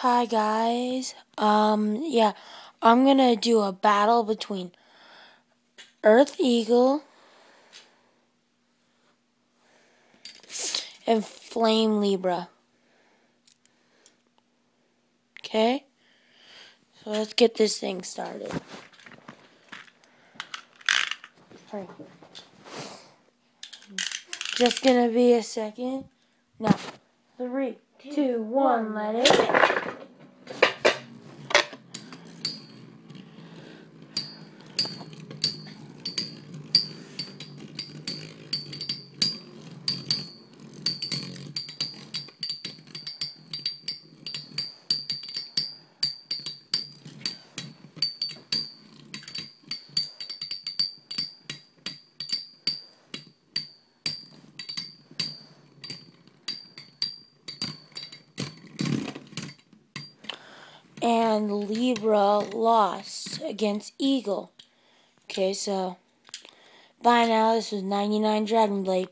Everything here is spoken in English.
Hi guys. Um yeah, I'm going to do a battle between Earth Eagle and Flame Libra. Okay? So let's get this thing started. Hurry. Just gonna be a second. Now, three, two, one, let it and Libra lost against Eagle. Okay, so bye now. This was 99 Dragon Blade.